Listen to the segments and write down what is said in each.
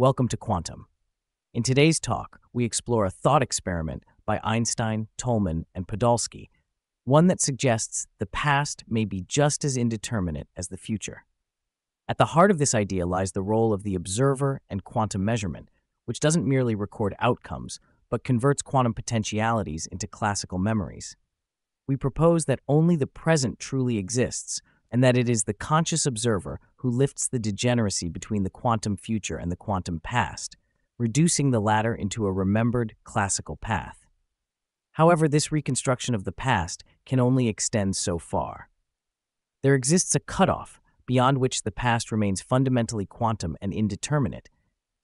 Welcome to Quantum. In today's talk, we explore a thought experiment by Einstein, Tolman, and Podolsky, one that suggests the past may be just as indeterminate as the future. At the heart of this idea lies the role of the observer and quantum measurement, which doesn't merely record outcomes, but converts quantum potentialities into classical memories. We propose that only the present truly exists, and that it is the conscious observer who lifts the degeneracy between the quantum future and the quantum past, reducing the latter into a remembered classical path. However, this reconstruction of the past can only extend so far. There exists a cutoff beyond which the past remains fundamentally quantum and indeterminate,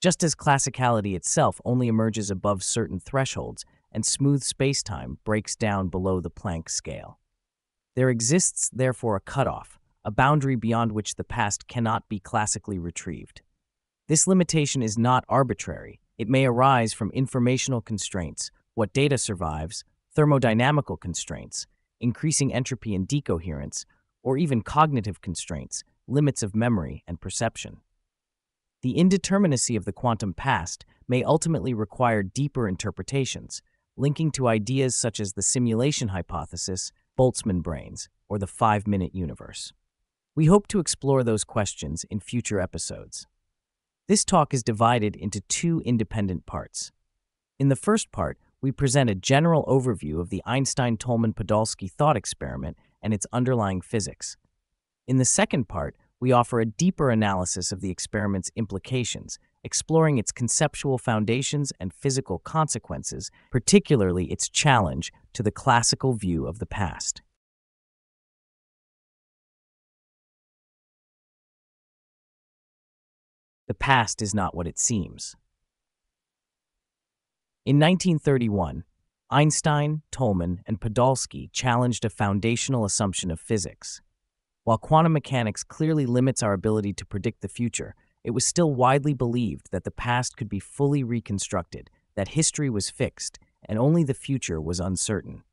just as classicality itself only emerges above certain thresholds and smooth spacetime breaks down below the Planck scale. There exists, therefore, a cutoff, a boundary beyond which the past cannot be classically retrieved. This limitation is not arbitrary. It may arise from informational constraints, what data survives, thermodynamical constraints, increasing entropy and decoherence, or even cognitive constraints, limits of memory and perception. The indeterminacy of the quantum past may ultimately require deeper interpretations, linking to ideas such as the simulation hypothesis, Boltzmann brains, or the five minute universe. We hope to explore those questions in future episodes. This talk is divided into two independent parts. In the first part, we present a general overview of the Einstein Tolman Podolsky thought experiment and its underlying physics. In the second part, we offer a deeper analysis of the experiment's implications, exploring its conceptual foundations and physical consequences, particularly its challenge to the classical view of the past. The past is not what it seems. In 1931, Einstein, Tolman, and Podolsky challenged a foundational assumption of physics. While quantum mechanics clearly limits our ability to predict the future, it was still widely believed that the past could be fully reconstructed, that history was fixed, and only the future was uncertain.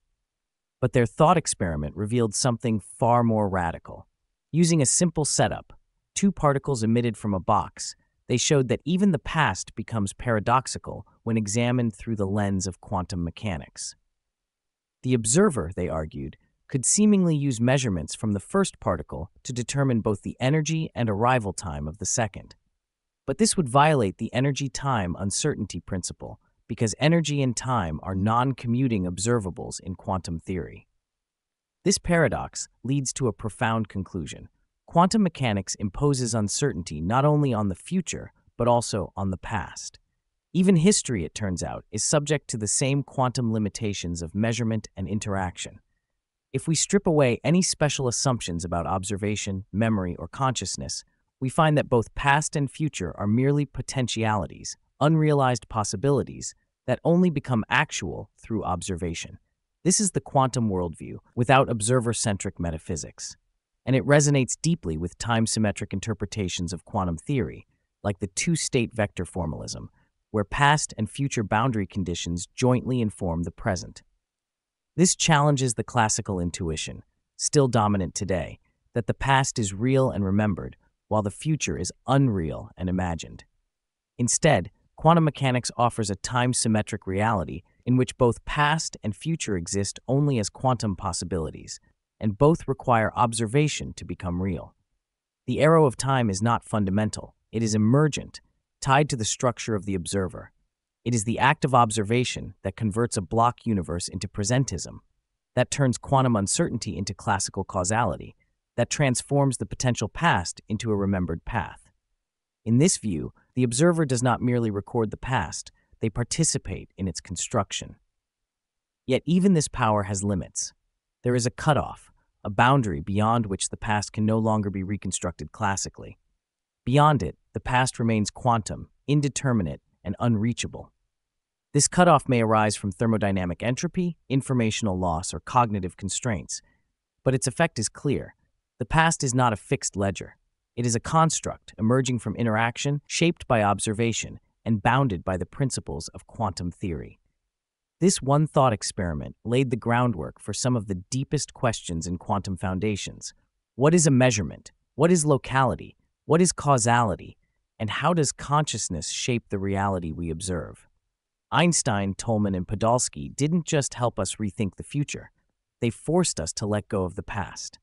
But their thought experiment revealed something far more radical. Using a simple setup, two particles emitted from a box, they showed that even the past becomes paradoxical when examined through the lens of quantum mechanics. The observer, they argued, could seemingly use measurements from the first particle to determine both the energy and arrival time of the second. But this would violate the energy time uncertainty principle because energy and time are non commuting observables in quantum theory. This paradox leads to a profound conclusion. Quantum mechanics imposes uncertainty not only on the future, but also on the past. Even history, it turns out, is subject to the same quantum limitations of measurement and interaction. If we strip away any special assumptions about observation, memory, or consciousness, we find that both past and future are merely potentialities, unrealized possibilities that only become actual through observation. This is the quantum worldview without observer centric metaphysics. And it resonates deeply with time symmetric interpretations of quantum theory, like the two state vector formalism, where past and future boundary conditions jointly inform the present. This challenges the classical intuition, still dominant today, that the past is real and remembered, while the future is unreal and imagined. Instead, quantum mechanics offers a time symmetric reality in which both past and future exist only as quantum possibilities, and both require observation to become real. The arrow of time is not fundamental, it is emergent, tied to the structure of the observer. It is the act of observation that converts a block universe into presentism, that turns quantum uncertainty into classical causality, that transforms the potential past into a remembered path. In this view, the observer does not merely record the past, they participate in its construction. Yet even this power has limits. There is a cutoff, a boundary beyond which the past can no longer be reconstructed classically. Beyond it, the past remains quantum, indeterminate, and unreachable. This cutoff may arise from thermodynamic entropy, informational loss, or cognitive constraints, but its effect is clear. The past is not a fixed ledger. It is a construct emerging from interaction, shaped by observation, and bounded by the principles of quantum theory. This one thought experiment laid the groundwork for some of the deepest questions in quantum foundations. What is a measurement? What is locality? What is causality? And how does consciousness shape the reality we observe? Einstein, Tolman, and Podolsky didn't just help us rethink the future, they forced us to let go of the past.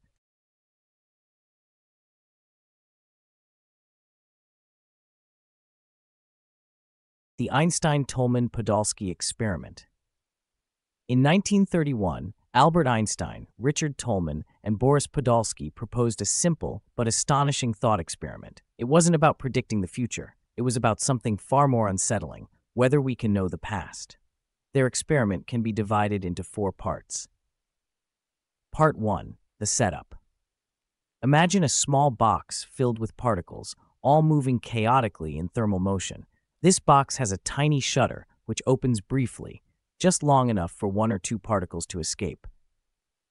The Einstein Tolman Podolsky Experiment. In 1931, Albert Einstein, Richard Tolman, and Boris Podolsky proposed a simple but astonishing thought experiment. It wasn't about predicting the future, it was about something far more unsettling whether we can know the past. Their experiment can be divided into four parts. Part 1 The Setup. Imagine a small box filled with particles, all moving chaotically in thermal motion. This box has a tiny shutter, which opens briefly, just long enough for one or two particles to escape.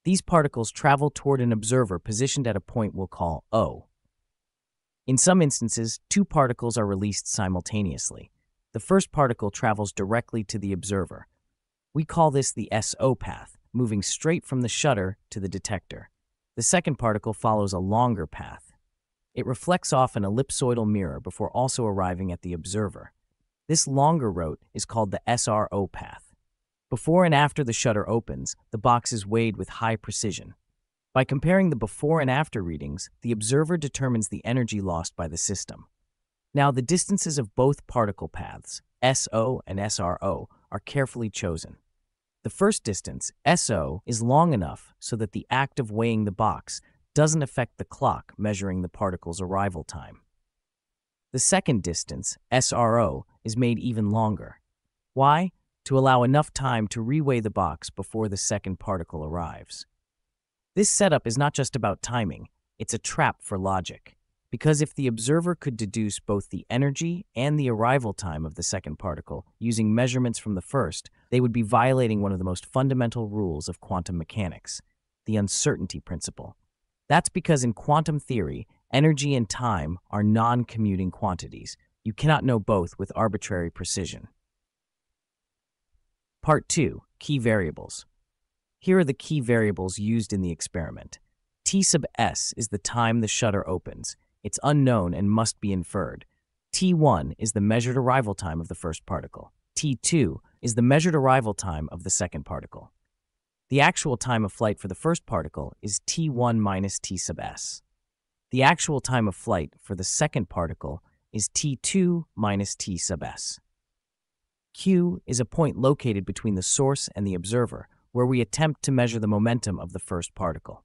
These particles travel toward an observer positioned at a point we'll call O. In some instances, two particles are released simultaneously. The first particle travels directly to the observer. We call this the SO path, moving straight from the shutter to the detector. The second particle follows a longer path. It reflects off an ellipsoidal mirror before also arriving at the observer. This longer route is called the SRO path. Before and after the shutter opens, the box is weighed with high precision. By comparing the before and after readings, the observer determines the energy lost by the system. Now, the distances of both particle paths, SO and SRO, are carefully chosen. The first distance, SO, is long enough so that the act of weighing the box doesn't affect the clock measuring the particle's arrival time. The second distance, SRO, is made even longer. Why? To allow enough time to reweigh the box before the second particle arrives. This setup is not just about timing, it's a trap for logic. Because if the observer could deduce both the energy and the arrival time of the second particle using measurements from the first, they would be violating one of the most fundamental rules of quantum mechanics, the uncertainty principle. That's because in quantum theory, energy and time are non commuting quantities. You cannot know both with arbitrary precision. Part 2 Key Variables. Here are the key variables used in the experiment. T sub s is the time the shutter opens. It's unknown and must be inferred. T1 is the measured arrival time of the first particle. T2 is the measured arrival time of the second particle. The actual time of flight for the first particle is T1 minus T sub s. The actual time of flight for the second particle is T2 minus T sub s. Q is a point located between the source and the observer, where we attempt to measure the momentum of the first particle.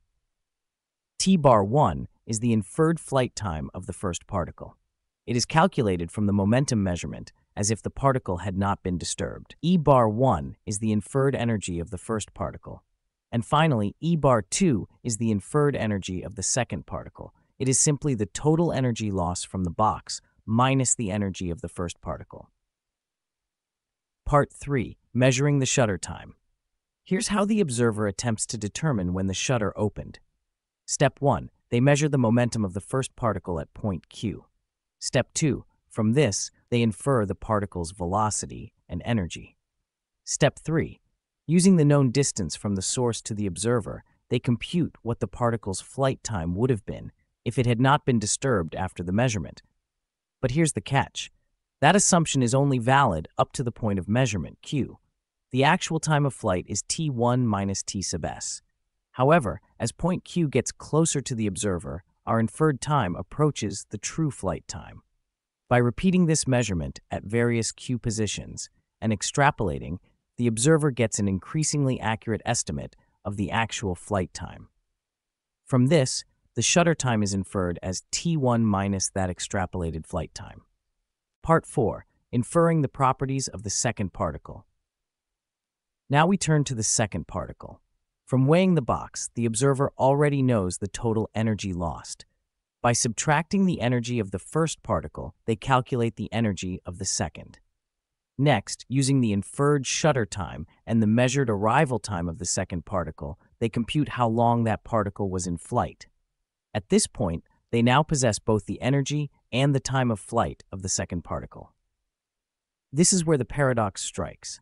T bar 1 is the inferred flight time of the first particle. It is calculated from the momentum measurement as if the particle had not been disturbed. E bar 1 is the inferred energy of the first particle. And finally, E bar 2 is the inferred energy of the second particle. It is simply the total energy loss from the box minus the energy of the first particle. Part 3 Measuring the Shutter Time. Here's how the observer attempts to determine when the shutter opened. Step 1 They measure the momentum of the first particle at point Q. Step 2 From this, they infer the particle's velocity and energy. Step 3 Using the known distance from the source to the observer, they compute what the particle's flight time would have been if it had not been disturbed after the measurement. But here's the catch that assumption is only valid up to the point of measurement, q. The actual time of flight is t1 minus t sub s. However, as point q gets closer to the observer, our inferred time approaches the true flight time. By repeating this measurement at various q positions and extrapolating, the observer gets an increasingly accurate estimate of the actual flight time. From this, the shutter time is inferred as t1 minus that extrapolated flight time. Part 4 Inferring the Properties of the Second Particle. Now we turn to the second particle. From weighing the box, the observer already knows the total energy lost. By subtracting the energy of the first particle, they calculate the energy of the second. Next, using the inferred shutter time and the measured arrival time of the second particle, they compute how long that particle was in flight. At this point, they now possess both the energy and the time of flight of the second particle. This is where the paradox strikes.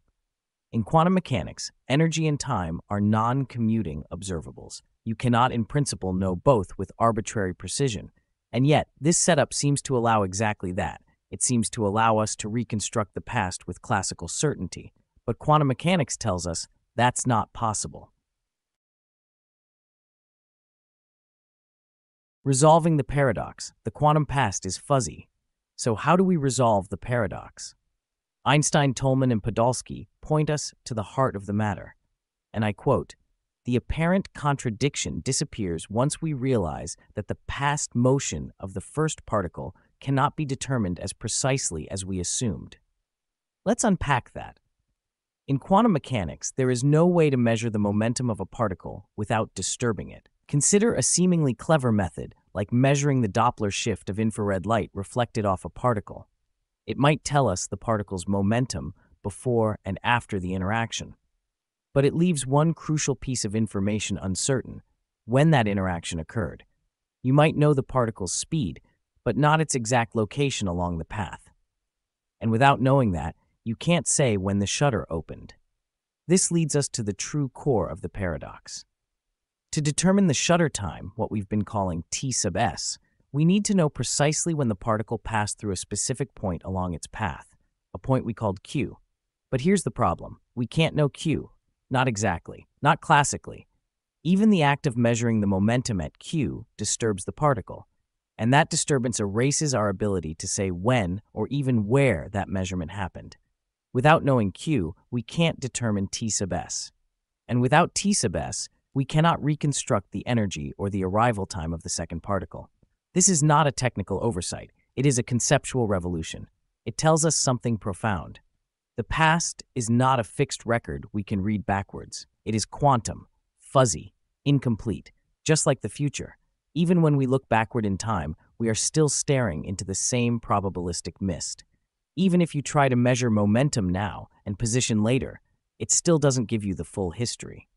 In quantum mechanics, energy and time are non commuting observables. You cannot, in principle, know both with arbitrary precision. And yet, this setup seems to allow exactly that. It seems to allow us to reconstruct the past with classical certainty, but quantum mechanics tells us that's not possible. Resolving the paradox. The quantum past is fuzzy. So, how do we resolve the paradox? Einstein, Tolman, and Podolsky point us to the heart of the matter. And I quote The apparent contradiction disappears once we realize that the past motion of the first particle cannot be determined as precisely as we assumed. Let's unpack that. In quantum mechanics, there is no way to measure the momentum of a particle without disturbing it. Consider a seemingly clever method, like measuring the Doppler shift of infrared light reflected off a particle. It might tell us the particle's momentum before and after the interaction. But it leaves one crucial piece of information uncertain when that interaction occurred. You might know the particle's speed, but not its exact location along the path. And without knowing that, you can't say when the shutter opened. This leads us to the true core of the paradox. To determine the shutter time, what we've been calling T sub s, we need to know precisely when the particle passed through a specific point along its path, a point we called Q. But here's the problem. We can't know Q. Not exactly. Not classically. Even the act of measuring the momentum at Q disturbs the particle, and that disturbance erases our ability to say when or even where that measurement happened. Without knowing Q, we can't determine T sub s. And without T sub s, we cannot reconstruct the energy or the arrival time of the second particle. This is not a technical oversight, it is a conceptual revolution. It tells us something profound. The past is not a fixed record we can read backwards. It is quantum, fuzzy, incomplete, just like the future. Even when we look backward in time, we are still staring into the same probabilistic mist. Even if you try to measure momentum now and position later, it still doesn't give you the full history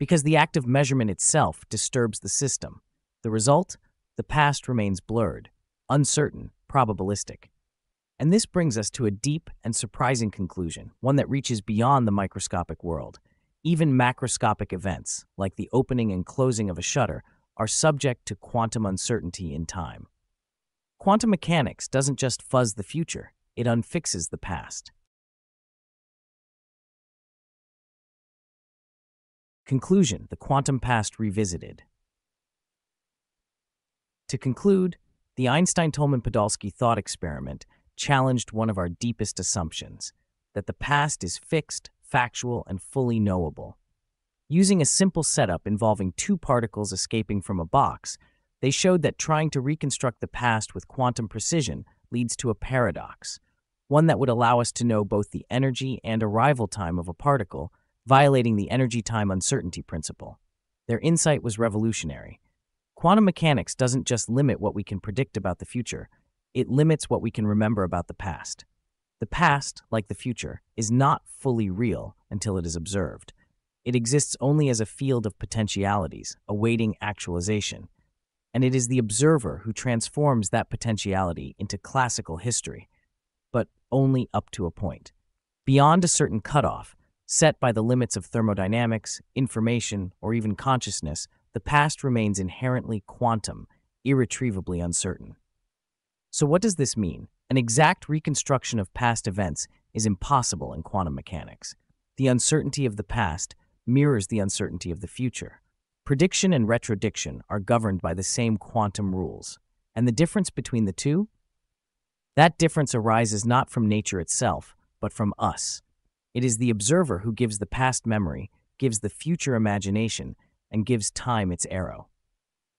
because the act of measurement itself disturbs the system. The result? The past remains blurred, uncertain, probabilistic. And this brings us to a deep and surprising conclusion, one that reaches beyond the microscopic world. Even macroscopic events, like the opening and closing of a shutter, are subject to quantum uncertainty in time. Quantum mechanics doesn't just fuzz the future, it unfixes the past. Conclusion The Quantum Past Revisited. To conclude, the Einstein Tolman Podolsky thought experiment challenged one of our deepest assumptions that the past is fixed, factual, and fully knowable. Using a simple setup involving two particles escaping from a box, they showed that trying to reconstruct the past with quantum precision leads to a paradox, one that would allow us to know both the energy and arrival time of a particle violating the energy time uncertainty principle. Their insight was revolutionary. Quantum mechanics doesn't just limit what we can predict about the future, it limits what we can remember about the past. The past, like the future, is not fully real until it is observed. It exists only as a field of potentialities, awaiting actualization. And it is the observer who transforms that potentiality into classical history, but only up to a point. Beyond a certain cutoff, Set by the limits of thermodynamics, information, or even consciousness, the past remains inherently quantum, irretrievably uncertain. So, what does this mean? An exact reconstruction of past events is impossible in quantum mechanics. The uncertainty of the past mirrors the uncertainty of the future. Prediction and retrodiction are governed by the same quantum rules. And the difference between the two? That difference arises not from nature itself, but from us, it is the observer who gives the past memory, gives the future imagination, and gives time its arrow.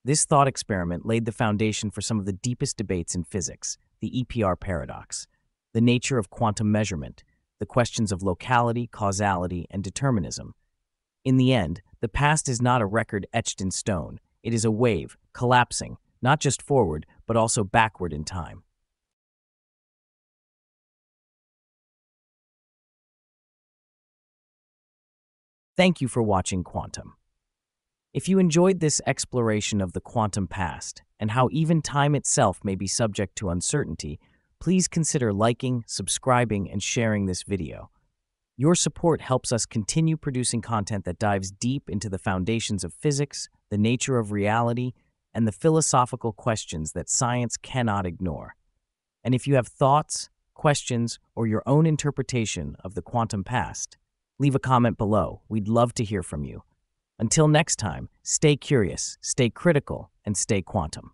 This thought experiment laid the foundation for some of the deepest debates in physics the EPR paradox, the nature of quantum measurement, the questions of locality, causality, and determinism. In the end, the past is not a record etched in stone, it is a wave, collapsing, not just forward, but also backward in time. Thank you for watching Quantum. If you enjoyed this exploration of the quantum past and how even time itself may be subject to uncertainty, please consider liking, subscribing, and sharing this video. Your support helps us continue producing content that dives deep into the foundations of physics, the nature of reality, and the philosophical questions that science cannot ignore. And if you have thoughts, questions, or your own interpretation of the quantum past, leave a comment below. We'd love to hear from you. Until next time, stay curious, stay critical, and stay quantum.